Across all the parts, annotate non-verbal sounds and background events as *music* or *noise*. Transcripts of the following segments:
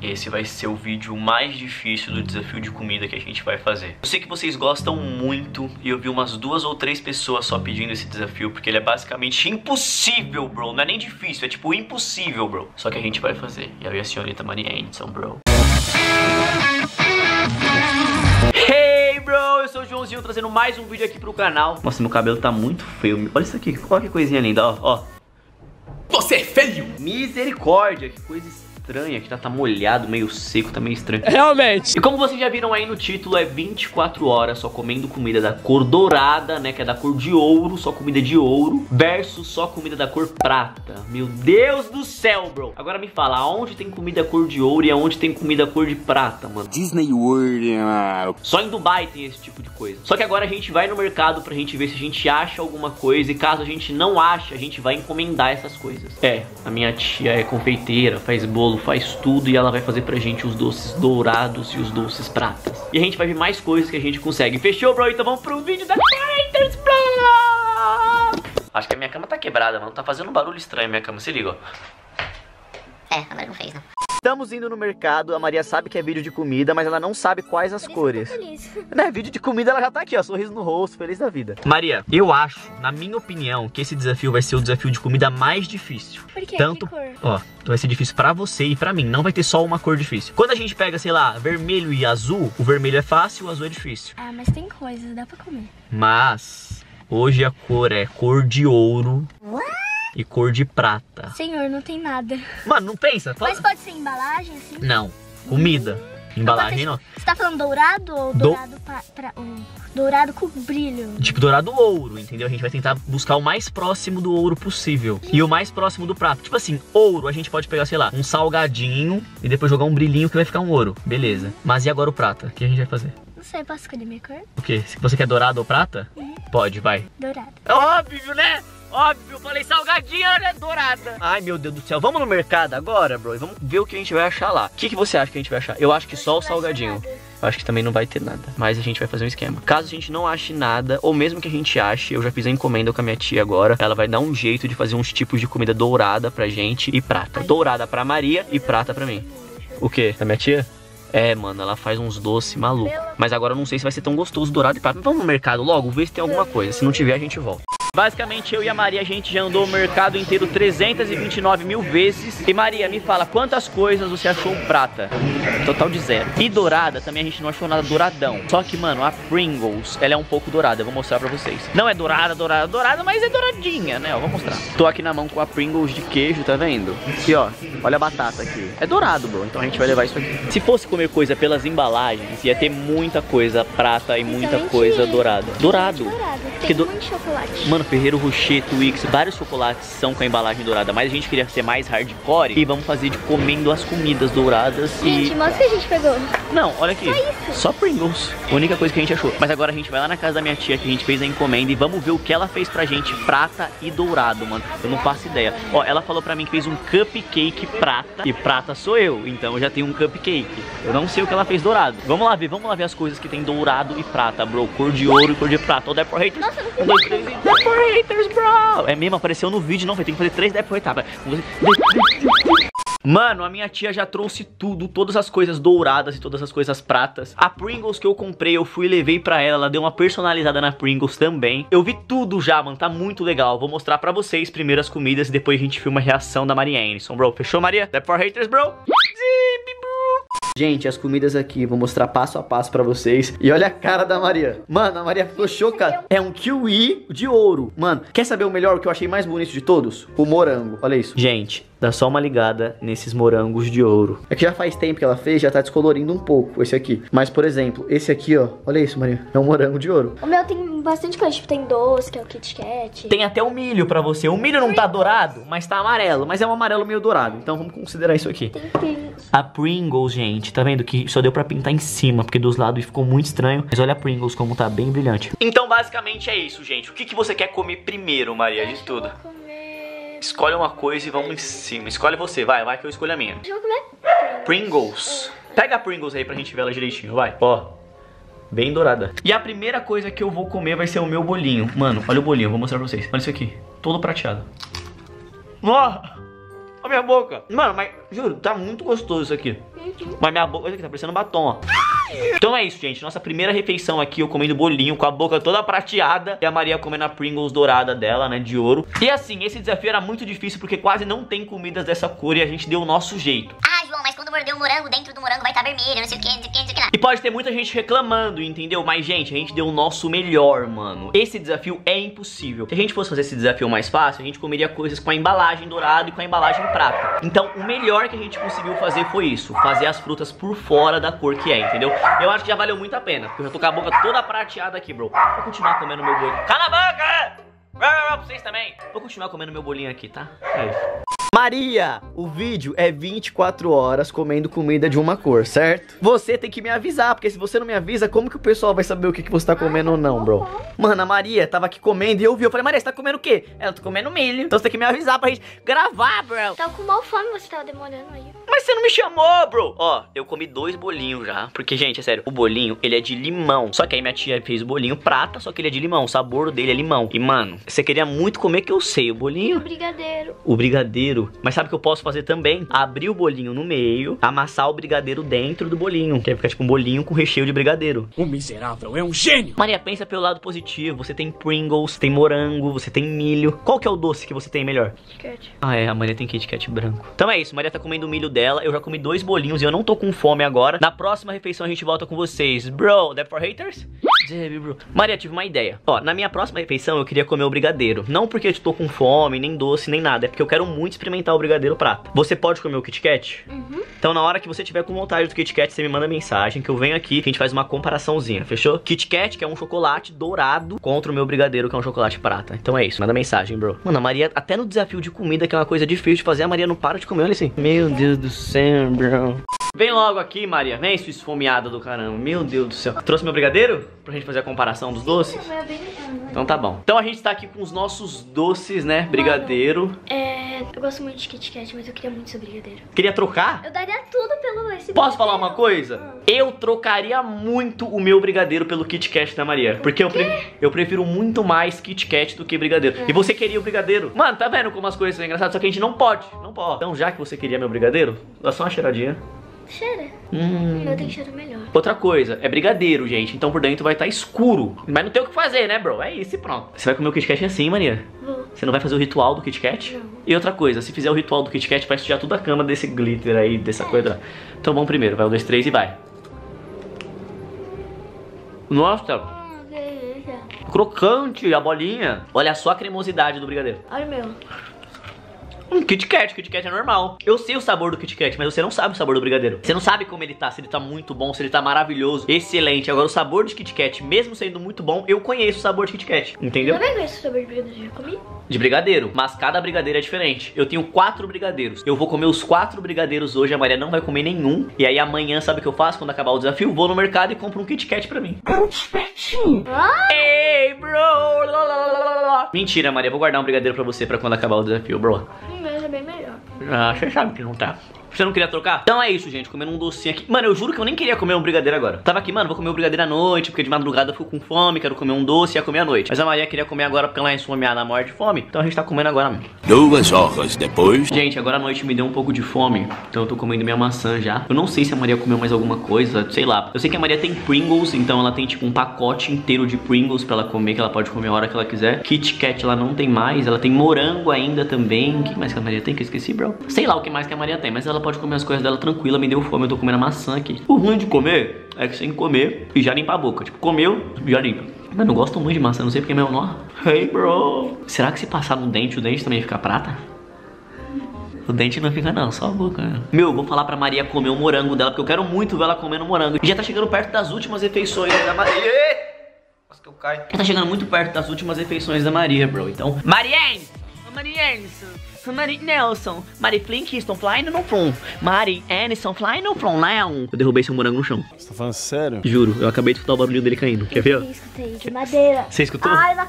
esse vai ser o vídeo mais difícil do desafio de comida que a gente vai fazer. Eu sei que vocês gostam muito e eu vi umas duas ou três pessoas só pedindo esse desafio, porque ele é basicamente impossível, bro. Não é nem difícil, é tipo impossível, bro. Só que a gente vai fazer. E eu e a senhorita Maria Anderson, bro. Hey, bro! Eu sou o Joãozinho trazendo mais um vídeo aqui pro canal. Nossa, meu cabelo tá muito feio. Olha isso aqui, olha que coisinha linda, ó. ó. Você é feio! Misericórdia, que coisa estranha, que já tá molhado, meio seco, tá meio estranho. Realmente. E como vocês já viram aí no título, é 24 horas só comendo comida da cor dourada, né, que é da cor de ouro, só comida de ouro, versus só comida da cor prata. Meu Deus do céu, bro. Agora me fala, aonde tem comida cor de ouro e aonde tem comida cor de prata, mano? Disney World. Só em Dubai tem esse tipo de coisa. Só que agora a gente vai no mercado pra gente ver se a gente acha alguma coisa e caso a gente não ache, a gente vai encomendar essas coisas. É, a minha tia é confeiteira, faz bolo, faz tudo e ela vai fazer pra gente os doces dourados e os doces pratas. E a gente vai ver mais coisas que a gente consegue. Fechou, bro? Então vamos pro vídeo da Creators, bro! Acho que a minha cama tá quebrada, mano. Tá fazendo um barulho estranho minha cama. Se liga, ó. É, agora não fez, não. Estamos indo no mercado, a Maria sabe que é vídeo de comida, mas ela não sabe quais as cores. Feliz. *laughs* Né, vídeo de comida ela já tá aqui, ó, sorriso no rosto, feliz da vida. Maria, eu acho, na minha opinião, que esse desafio vai ser o desafio de comida mais difícil. Por quê? Tanto, Que cor? ó, então vai ser difícil pra você e pra mim, não vai ter só uma cor difícil. Quando a gente pega, sei lá, vermelho e azul, o vermelho é fácil, o azul é difícil. Ah, mas tem coisas, dá pra comer. Mas hoje a cor é cor de ouro e cor de prata. Senhor, não tem nada. Mano, não pensa? Fala- Mas pode ser embalagem, assim? Não, comida. Embalagem não. Você tá falando dourado ou Do- dourado pra, pra- um dourado com brilho? Tipo, dourado ouro, entendeu? A gente vai tentar buscar o mais próximo do ouro possível. E o mais próximo do prato. Tipo assim, ouro, a gente pode pegar, sei lá, um salgadinho e depois jogar um brilhinho que vai ficar um ouro. Beleza. Mas e agora o prata? O que a gente vai fazer? Não sei, posso escolher minha cor? O quê? Se você quer dourado ou prata? Pode, vai. Dourado. Óbvio, né? Óbvio, eu falei salgadinha, né? Dourada. Ai, meu Deus do céu. Vamos no mercado agora, bro, e vamos ver o que a gente vai achar lá. O que, que você acha que a gente vai achar? Eu acho que só o salgadinho. Eu acho que também não vai ter nada. Mas a gente vai fazer um esquema. Caso a gente não ache nada, ou mesmo que a gente ache, eu já fiz a encomenda com a minha tia agora. Ela vai dar um jeito de fazer uns tipos de comida dourada pra gente e prata. Dourada pra Maria e prata pra mim. O quê? Da minha tia? É, mano, ela faz uns doces malucos. Mas agora eu não sei se vai ser tão gostoso dourado e prata. Vamos no mercado logo, ver se tem alguma coisa. Se não tiver, a gente volta. Basicamente, eu e a Maria, a gente já andou o mercado inteiro 329 mil vezes. E Maria, me fala, quantas coisas você achou prata? Total de zero. E dourada, também a gente não achou nada douradão. Só que, mano, a Pringles, ela é um pouco dourada. Eu vou mostrar pra vocês. Não é dourada, dourada, dourada, mas é douradinha, né? Eu vou mostrar. Tô aqui na mão com a Pringles de queijo, tá vendo? Aqui, ó. Olha a batata aqui. É dourado, bro. Então a gente vai levar isso aqui. Se fosse comer coisa pelas embalagens, ia ter muita coisa prata e muita Principalmente coisa dourada. Dourado. Dourado. Tem do- muito chocolate. Mano, Ferreiro Rocher, Twix, vários chocolates são com a embalagem dourada, mas a gente queria ser mais hardcore e vamos fazer de comendo as comidas douradas Gente, e... mostra o que a gente pegou. Não, olha aqui, só Pringles, a única coisa que a gente achou. Mas agora a gente vai lá na casa da minha tia que a gente fez a encomenda e vamos ver o que ela fez pra gente, prata e dourado, mano. Eu não faço ideia. Ó, ela falou pra mim que fez um cupcake prata e prata sou eu, então eu já tenho um cupcake. Eu não sei o que ela fez dourado. Vamos lá ver, vamos lá ver as coisas que tem dourado e prata, bro. Cor de ouro e cor de prata. Ó, Depor Haters. Nossa, Um, dois, três Depor Haters, bro. É mesmo, apareceu no vídeo, não, vai ter que fazer três Depor Haters. Mano, a minha tia já trouxe tudo, todas as coisas douradas e todas as coisas pratas. A Pringles que eu comprei, eu fui e levei pra ela, ela deu uma personalizada na Pringles também. Eu vi tudo já, mano, tá muito legal. Vou mostrar pra vocês primeiro as comidas e depois a gente filma a reação da Maria Anderson, bro. Fechou, Maria? That for haters, bro. Gente, as comidas aqui, vou mostrar passo a passo pra vocês. E olha a cara da Maria. Mano, a Maria ficou chocada. É um kiwi de ouro. Mano, quer saber o melhor, o que eu achei mais bonito de todos? O morango. Olha isso. Gente, dá só uma ligada nesses morangos de ouro. É que já faz tempo que ela fez, já tá descolorindo um pouco esse aqui. Mas, por exemplo, esse aqui, ó. Olha isso, Maria. É um morango de ouro. O meu tem bastante coisa, tipo, tem doce, que é o Kit Kat. Tem até o milho pra você. O milho não tá dourado, mas tá amarelo. Mas é um amarelo meio dourado. Então vamos considerar isso aqui. Tem Pringles. A Pringles, gente, tá vendo que só deu pra pintar em cima, porque dos lados ficou muito estranho. Mas olha a Pringles como tá bem brilhante. Então, basicamente é isso, gente. O que, que você quer comer primeiro, Maria, de tudo? Escolhe uma coisa e vamos em cima. Escolhe você, vai, vai que eu escolho a minha. Eu vou comer Pringles. Pega a Pringles aí pra gente ver ela direitinho, vai. Ó. Bem dourada. E a primeira coisa que eu vou comer vai ser o meu bolinho. Mano, olha o bolinho, vou mostrar pra vocês. Olha isso aqui. Todo prateado. Ó! a minha boca. Mano, mas juro, tá muito gostoso isso aqui. Mas minha boca, olha aqui, tá parecendo batom, ó. Então é isso, gente. Nossa primeira refeição aqui, eu comendo bolinho com a boca toda prateada. E a Maria comendo a Pringles dourada dela, né, de ouro. E assim, esse desafio era muito difícil porque quase não tem comidas dessa cor e a gente deu o nosso jeito. Ah, João, mas quando morder o morango, dentro do morango vai estar vermelho, não sei o que, não sei o que, não sei o que lá. E pode ter muita gente reclamando, entendeu? Mas, gente, a gente deu o nosso melhor, mano. Esse desafio é impossível. Se a gente fosse fazer esse desafio mais fácil, a gente comeria coisas com a embalagem dourada e com a embalagem prata. Então, o melhor que a gente conseguiu fazer foi isso. Fazer as frutas por fora da cor que é, entendeu? Eu acho que já valeu muito a pena. Porque eu já tô com a boca toda prateada aqui, bro. Vou continuar comendo meu bolinho. Cala a boca! Pra vocês também. Vou continuar comendo meu bolinho aqui, tá? É isso. Maria, o vídeo é 24 horas comendo comida de uma cor, certo? Você tem que me avisar, porque se você não me avisa, como que o pessoal vai saber o que, que você tá comendo ou não, bro? Mano, a Maria tava aqui comendo e eu vi. Eu falei, Maria, você tá comendo o quê? Ela, tô comendo milho. Então você tem que me avisar pra gente gravar, bro. Tava com mal fome, você tava demorando aí. Mas você não me chamou, bro. Ó, eu comi dois bolinhos já. Porque, gente, é sério, o bolinho, ele é de limão. Só que aí minha tia fez o bolinho prata, só que ele é de limão. O sabor dele é limão. E, mano, você queria muito comer que eu sei. O bolinho... Brigadeiro. O brigadeiro. Mas sabe o que eu posso fazer também? Abrir o bolinho no meio, amassar o brigadeiro dentro do bolinho. Que aí fica tipo um bolinho com recheio de brigadeiro. O miserável é um gênio. Maria, pensa pelo lado positivo. Você tem Pringles, tem morango, você tem milho. Qual que é o doce que você tem melhor? Skirt. Ah, é, a Maria tem Kit Kat branco. Então é isso, Maria tá comendo o milho dela. Eu já comi dois bolinhos e eu não tô com fome agora. Na próxima refeição a gente volta com vocês. Bro, that for haters? Bro. Maria, tive uma ideia. Ó, na minha próxima refeição eu queria comer o brigadeiro. Não porque eu tô com fome, nem doce, nem nada. É porque eu quero muito experimentar o brigadeiro prata. Você pode comer o Kit Kat? Uhum. Então na hora que você tiver com vontade do Kit Kat, você me manda mensagem que eu venho aqui, que a gente faz uma comparaçãozinha, fechou? Kit Kat, que é um chocolate dourado, contra o meu brigadeiro, que é um chocolate prata. Então é isso, manda mensagem, bro. Mano, a Maria, até no desafio de comida, que é uma coisa difícil de fazer, a Maria não para de comer, olha assim. Meu Deus do céu, bro. Vem logo aqui, Maria. Vem, sua esfomeada do caramba. Meu Deus do céu. Trouxe meu brigadeiro? Pra gente fazer a comparação dos doces? Né? Então tá bom. Então a gente tá aqui com os nossos doces, né? Brigadeiro. É, eu gosto muito de Kit Kat, mas eu queria muito seu brigadeiro. Queria trocar? Eu daria tudo pelo esse Posso falar uma coisa? Eu trocaria muito o meu brigadeiro pelo Kit Kat da Maria. Porque eu, pre- eu prefiro muito mais Kit Kat do que brigadeiro. E você queria o brigadeiro. Mano, tá vendo como as coisas são engraçadas? Só que a gente não pode. Não pode. Então, já que você queria meu brigadeiro, dá só uma cheiradinha. Cheira. Hum. Cheiro melhor. Outra coisa, é brigadeiro, gente. Então por dentro vai estar escuro. Mas não tem o que fazer, né, bro? É isso e pronto. Você vai comer o Kit Kat assim, Maria? Vou. Você não vai fazer o ritual do Kit Kat? Não. E outra coisa, se fizer o ritual do Kit Kat, vai sujar toda a cama desse glitter aí, dessa coisa. Então vamos primeiro, vai um, dois, três e vai. Nossa, Ah, crocante a bolinha. Olha só a cremosidade do brigadeiro. Olha o meu. Hum, Kit Kat, Kit Kat é normal. Eu sei o sabor do Kit Kat, mas você não sabe o sabor do brigadeiro. Você não sabe como ele tá, se ele tá muito bom, se ele tá maravilhoso, excelente. Agora o sabor de Kit Kat, mesmo sendo muito bom, eu conheço o sabor de Kit Kat, Eu entendeu? também conheço sobre brigadeiro, já comi. De brigadeiro, mas cada brigadeiro é diferente. Eu tenho quatro brigadeiros. Eu vou comer os quatro brigadeiros hoje, a Maria não vai comer nenhum. E aí amanhã, sabe o que eu faço quando acabar o desafio? Vou no mercado e compro um Kit Kat pra mim. Ah, Ei, bro! Lá, lá, lá, lá, lá. Mentira, Maria, vou guardar um brigadeiro pra você pra quando acabar o desafio, bro. O meu é bem melhor. Ah, você não queria trocar? Então é isso, gente. Comendo um docinho aqui. Mano, eu juro que eu nem queria comer um brigadeiro agora. Tava aqui, mano, vou comer um brigadeiro à noite, porque de madrugada eu fico com fome, quero comer um doce e ia comer à noite. Mas a Maria queria comer agora porque ela é esfomeada, morre de fome. Então a gente tá comendo agora mesmo. Duas horas depois. Gente, agora à noite me deu um pouco de fome, então eu tô comendo minha maçã já. Eu não sei se a Maria comeu mais alguma coisa, sei lá. Eu sei que a Maria tem Pringles, então ela tem tipo um pacote inteiro de Pringles pra ela comer, que ela pode comer a hora que ela quiser. Kit Kat ela não tem mais, ela tem morango ainda também. O que mais que a Maria tem que eu esqueci, bro? Sei lá o que mais que a Maria tem, mas ela pode comer as coisas dela tranquila, me deu fome, eu tô comendo a maçã aqui. O ruim de comer é que que comer e já limpa a boca. Tipo, comeu, já limpa. Mano, eu gosto muito de maçã, não sei porque é meu nó. Hey, bro. Será que se passar no dente, o dente também fica prata? O dente não fica não, só a boca. né? Meu, eu vou falar pra Maria comer o morango dela, porque eu quero muito ver ela comendo morango. Já tá chegando perto das últimas refeições da Maria. Nossa, que eu caio. Já tá chegando muito perto das últimas refeições da Maria, bro. Então, Marianne! Marianne! Mari Nelson, Mari Flink, estão flying no from. Mari Anderson, flying no from now. Eu derrubei seu morango no chão. Você tá falando sério? Juro, eu acabei de escutar o barulho dele caindo. Quer ver? Eu escutei de madeira. Você escutou? Ai, vai...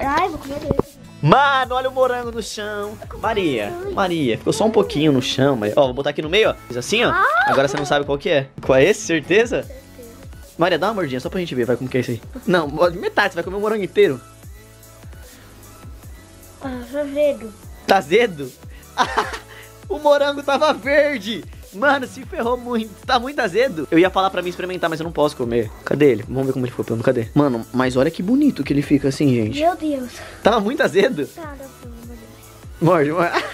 Ai, vou comer dele. Mano, olha o morango no chão. Maria, Maria, ficou só um pouquinho no chão, Maria. Ó, vou botar aqui no meio, ó. Fiz assim, ó. Agora você não sabe qual que é. Qual é esse? Certeza? Maria, dá uma mordinha só pra gente ver, vai como que é isso aí. Não, metade, você vai comer o morango inteiro. Ah, azedo. Tá azedo? *laughs* O morango tava verde. Mano, se ferrou muito. Tá muito azedo. Eu ia falar pra mim experimentar, mas eu não posso comer. Cadê ele? Vamos ver como ele ficou pelo. Cadê? Mano, mas olha que bonito que ele fica assim, gente. Meu Deus. Tava muito azedo. Tá, dá. Morde, morde.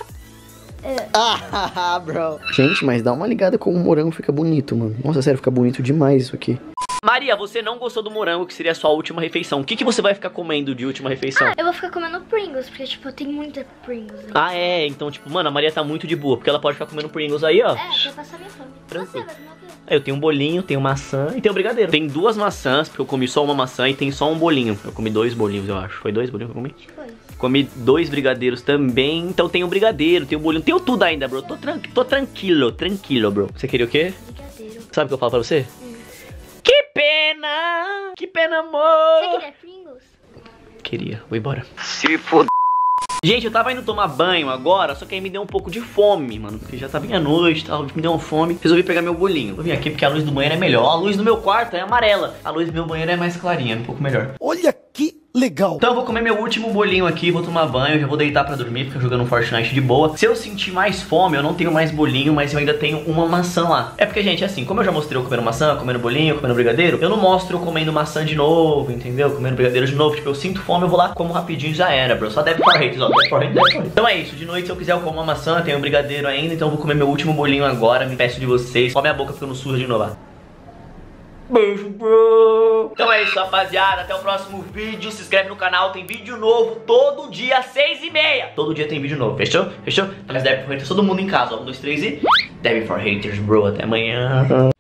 É. *laughs* Ah, bro. Gente, mas dá uma ligada como o morango fica bonito, mano. Nossa, sério, fica bonito demais isso aqui. Maria, você não gostou do morango, que seria a sua última refeição. O que, que você vai ficar comendo de última refeição? Eu vou ficar comendo Pringles, porque, tipo, tem muita Pringles aí. Ah, é. Então, tipo, mano, a Maria tá muito de boa, porque ela pode ficar comendo Pringles aí, ó. É, passar minha fome. Tranquilo. Você quê? Eu tenho um bolinho, tenho maçã e tenho brigadeiro. Tem duas maçãs, porque eu comi só uma maçã e tem só um bolinho. Eu comi dois bolinhos, eu acho. Foi dois bolinhos que eu comi? Foi. Comi dois brigadeiros também. Então tenho brigadeiro, tenho bolinho, tenho tudo ainda, bro. Tô, tran tô tranquilo, tranquilo, bro. Você queria o quê? Brigadeiro. Sabe o que eu falo pra você? Que pena! Que pena, Você amor! queria Pringles? Queria, vou embora. Se foda. Gente, eu tava indo tomar banho agora, só que aí me deu um pouco de fome, mano. Porque já tava meia-noite, tal, me deu uma fome. Resolvi pegar meu bolinho. Vou vir aqui porque a luz do banheiro é melhor. A luz do meu quarto é amarela. A luz do meu banheiro é mais clarinha, um pouco melhor. Olha que legal. Então eu vou comer meu último bolinho aqui, vou tomar banho, já vou deitar pra dormir, eu jogando Fortnite de boa. Se eu sentir mais fome, eu não tenho mais bolinho, mas eu ainda tenho uma maçã lá. É porque, gente, assim, como eu já mostrei eu comendo maçã, comendo bolinho, comendo brigadeiro, eu não mostro eu comendo maçã de novo, entendeu? Comendo brigadeiro de novo. Tipo, eu sinto fome, eu vou lá, como rapidinho já era, bro. Só deve for hates, ó. Deve for hate, deve for hate. Então é isso, de noite, se eu quiser, eu como uma maçã, tenho um brigadeiro ainda, então eu vou comer meu último bolinho agora. Me peço de vocês. Ó, minha boca ficando suja de novo. Beijo, bro. Então é isso, rapaziada. Até o próximo vídeo. Se inscreve no canal. Tem vídeo novo todo dia, às seis e meia. Todo dia tem vídeo novo. Fechou? Fechou? Mas deve for haters todo mundo em casa. Um, dois, três e... Deve for haters, bro. Até amanhã.